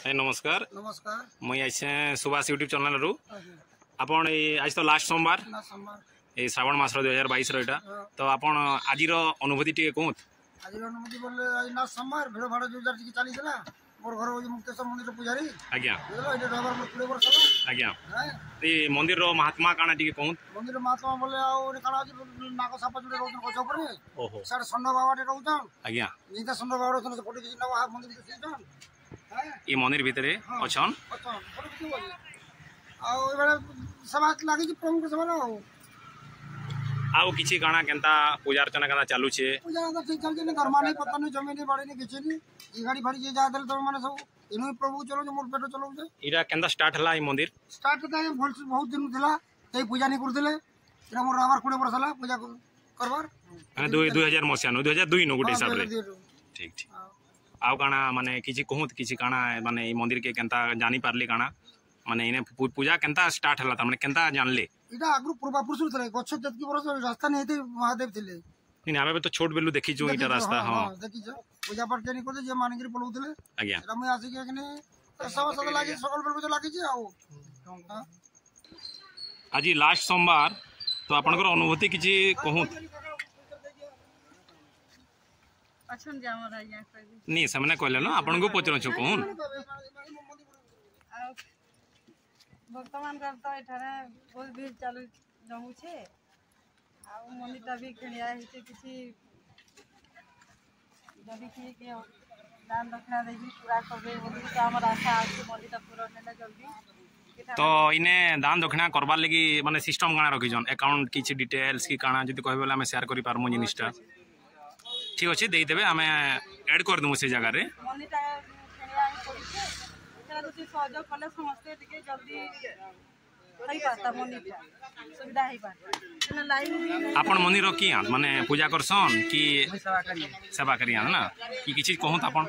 ଆଜ୍ଞା ନମସ୍କାର ନମସ୍କାର ମୁଇଁ ଆଇଛେ ସୁବାସ ୟୁଟ୍ୟୁବ ଚ୍ୟାନେଲରୁ ଆପଣ ଏଇ ଆଜି ତ ଲାଷ୍ଟ ସୋମବାର ଏଇ ଶ୍ରାବଣ ମାସର ଦୁଇ ହଜାର ବାଇଶର ଏଇଟା ତ ଆପଣ ଆଜିର ଅନୁଭୂତି ଟିକେ କୁହନ୍ତୁ ଆଜିର ଅନୁଭୂତି ବୋଲେ ଆଜି ଲାଷ୍ଟ ସୋମବାର ଭିଡ଼ ଭାଡ଼ ଯେଉଁ ଯାର ଟିକେ ଚାଲିଥିଲା ମୋର ଘର ହେଉଛି ମୁକ୍ତେଶ୍ୱର ମନ୍ଦିର ପୂଜାରୀ ଆଜ୍ଞା ଏଇଟା ରହିବାର ମୋର କୋଡ଼ିଏ ବର୍ଷ ଆଜ୍ଞା ଏ ମନ୍ଦିରର ମହାତ୍ମା କାଣା ଟିକେ କୁହନ୍ତୁ ମନ୍ଦିର ମହାତ୍ମା ବୋଲେ ଆଉ କାଣା ଅଛି ନାଗ ସାପ ଯୋଡ଼େ ରହୁଛନ୍ତି ଗଛ ଉପରେ ଓହୋ ସାର୍ ଷଣ୍ଢ ବାବାଟେ ରହୁଛନ୍ ଆଜ୍ଞା ଯେନ୍ତା ଷଣ୍ଢ ବାବା ରହୁଛନ୍ତି ପଟେ କିଛି ନେବା ମନ୍ଦିର এই মনের ভিতরে অছন ଆଉ କିଛି କାଣା କେନ୍ତା ପୂଜା ଅର୍ଚ୍ଚନା କେନ୍ତା ଚାଲୁଛେ ପୂଜା ତ ଠିକ୍ ଚାଲୁଛେ ନି ଘରମା ନେଇ ପତା ନେଇ ଜମି ନେଇ ବାଡ଼ି ନେଇ କିଛି ନି ଇ ଗାଡ଼ି ଫାଡ଼ି ଯିଏ ଯାହା ଦେଲେ ତମେମାନେ ସବୁ ଇନୁ ପ୍ରଭୁ ଚଲଉଛେ ମୋର ପେଟ ଚଲଉଛେ ଇଟା କେନ୍ତା ଷ୍ଟାର୍ଟ ହେଲା ଇ ମନ୍ଦିର ଷ୍ଟାର୍ଟ ତ ଭଲ ବହୁତ ଦିନ ଥିଲା ସେଇ ପୂଜା ନେଇ କରୁଥିଲେ ଇଟା ମୋର ଆବାର କୋଡ଼ିଏ ବର୍ଷ ହେଲା ପୂଜା କରବାର ମାନେ ଦୁଇ ଦୁଇ ହଜାର ମସିହା ନୁ ଦୁଇ ହଜାର ଦୁଇ ନୁ ଗୋଟେ ହିସାବରେ ଠିକ୍ ଠିକ୍ आउ का मानने किसी कहुत किसी का मानने मंदिर के जानी पार्ली का माने इने पूजा केंता स्टार्ट हला त माने केंता जानले तो छोट बेलु देखि जो इटा रास्ता हां पूजा पर जेनी को जे मानिंग रे आज्ञा एटा आसे के कने सब सब लागि सकल बेलु लागि जे आओ आजि लास्ट सोमवार तो आपनकर अनुभूति किछि कहुत ଅଛନ୍ତି ନି ସେମାନେ କହିଲେ ନା ଆପଣଙ୍କୁ ପଚାରୁଛୁ କହୁନ୍ ଭକ୍ତମାନଙ୍କର ତ ଏଠାରେ ବହୁତ ଭିଡ଼ ଚାଲୁ ଜମୁଛେ ଆଉ ମନ୍ଦିରଟା ବି ଖେଳିଆ ହେଇଛି କିଛି ଯଦି କିଏ ଦାନ ଦକ୍ଷିଣା ଦେଇକି ପୁରା କରିବେ ବୋଲି ତ ଆମର ଆଶା ଅଛି ମନ୍ଦିରଟା ପୁରା ନେଲେ ଜଲ୍ଦି ତ ଇନେ ଦାନ ଦକ୍ଷିଣା କରବାର୍ ଲାଗି ମାନେ ସିଷ୍ଟମ କାଣା ରଖିଛନ୍ ଆକାଉଣ୍ଟ କିଛି ଡିଟେଲ୍ସ କି କାଣା ଯଦି କହିବେ ବୋଲେ ଆମେ ସେୟାର କରିପାରମୁ ଜିନିଷଟା ঠিক আছে দিয়ে দেবে আমি କରିଦେବୁ করে দেবো সেই କଲେ ସମସ୍ତେ আপন মন্দির কি মানে পূজা করছন কি সেবা করি আন না কি কিছু কহত আপন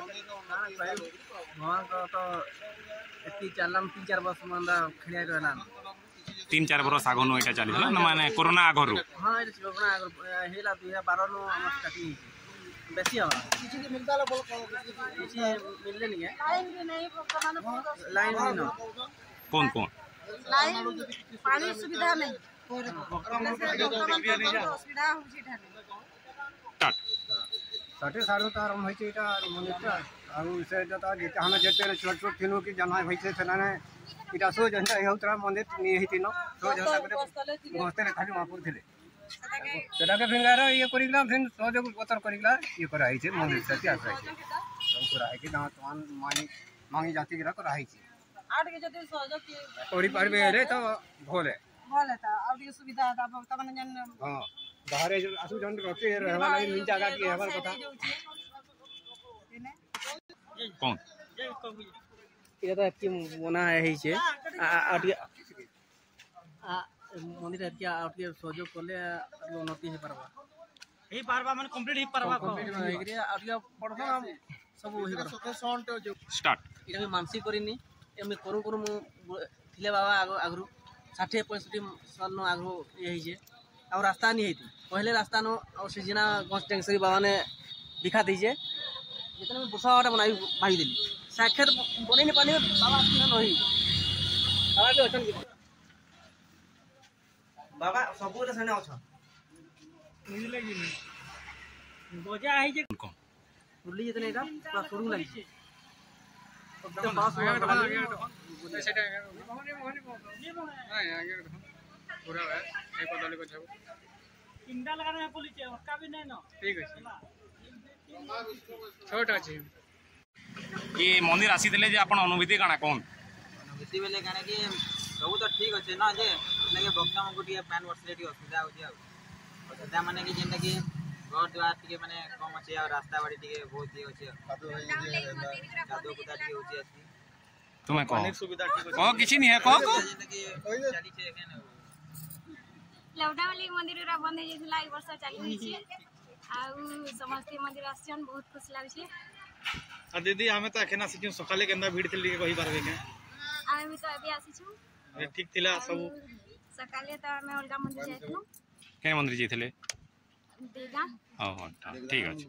তিন চার বর্ষ আগনু এটা চালিয়েছিল মানে করোনা আগর হ্যাঁ করোনা আগর হেলা দুই হাজার বারো নো আমার কাটি वैसी हवा किसी के मिलता ला बोल किसी मिलने नहीं है लाइन भी नहीं लाइन भी ना कौन कौन लाइन पानी सुविधा नहीं ষাটে সাড়ে তো আরম্ভ হয়েছে এটা মন্দিরটা আর সে যেটা আমি যেতে ছোট ছোট কিনু কি জানা হয়েছে সেখানে এটা সোজ হেউতরা মন্দির নিয়ে হয়েছিল সোজ হেউতরা বসতে খালি মাপুর ছিলে সেটাকে ফিঙ্গারে ইয়ে করে গেলাম ফিন সহযোগ বতর করে গেলা ইয়ে করা হয়েছে আচ্ছা, মন্দির সাথে আসা হয়েছে করা হয়েছে না তোমার মানি মাঙি জাতি গিরা করা হয়েছে করি পারবে রে তো ভোলে ভোলে তো আর কি সুবিধা দাবো তখন জান হ্যাঁ বাহারে আসু জন রকে রহবা হবার কথা কোন এটা কি মনে হয়েছে আর মন্দির আর কি আটকে সহযোগ করলে উন্নতি হয়ে পারবা এই পারবা মানে কমপ্লিট হয়ে পারবা কমপ্লিট হয়ে গিয়ে আর সব হয়ে গেল সন্ট স্টার্ট এটা আমি মানসি করিনি আমি করু করু মু থিলে বাবা আগ আগরু ষাঠিয়ে পঁয়ষট্টি সাল নু আগরু ইয়ে হয়েছে আউ রাস্তা নি হয়েছে পহলে রাস্তা নু আউ সে জিনা গঞ্জ ট্যাংসরি বাবানে বিখা দিয়েছে যেখানে আমি বসাওয়াটা বানাই ভাঙি দিলি সাক্ষাৎ বনাইনি বাবা সবুরে সেনে অছ বুঝলে কি বজা আই যে কোন তুলি যেতে এটা পুরা সরু লাগিছে একদম বাস হয়ে গেল আগে আগে সেটা আগে মহনি মহনি হ্যাঁ আগে पूरा है एक बदले को जाओ किंडा लगाने में पुलिस है उसका भी नहीं ना ठीक है छोटा जी ये मंदिर आसी देले जे आपण अनुभूति काना कोन अनुभूति बेले काना कि ସବୁ ତ ଠିକ୍ ଅଛେ ନା ଯେ ଯେନ୍ଟାକି ଭକ୍ତମାନଙ୍କୁ ଟିକେ ପାନ୍ ବର୍ଷିଲେ ଟିକେ ଅସୁବିଧା ହେଉଛି ଆଉ ଅସୁବିଧା ମାନେ କି ଯେନ୍ଟାକି ଘର ଦ୍ୱାର ଟିକେ ମାନେ କମ୍ ଅଛି ଆଉ ରାସ୍ତା ବାଡ଼ି ଟିକେ ବହୁତ ଇଏ ଅଛି କାଦୁଅ କୁଦା ଟିକେ ହେଉଛି ଅଛି ତୁମେ କହ କହ କିଛି ନିହେ କହ ଚାଲିଛେ କେନ୍ ଲକଡାଉନ୍ ଲାଗି ମନ୍ଦିରଟା ବନ୍ଦ ହେଇଯାଇଥିଲା ଏଇ ବର୍ଷ ଚାଲି ହେଇଛି ଆଉ ସମସ୍ତେ ମନ୍ଦିର ଆସିଛନ୍ ବହୁତ ଖୁସି ଲାଗୁଛି আর দিদি আমি তো এখানে আসিছি সকালে কেনা ভিড় ছিল কহিপারবে কেন আমি তো এবে আসিছি ठीक थिला सब सकाले त हम ओल्डा मंदिर जाइतु के मंदिर जाइथले देगा हां हां ठीक अछि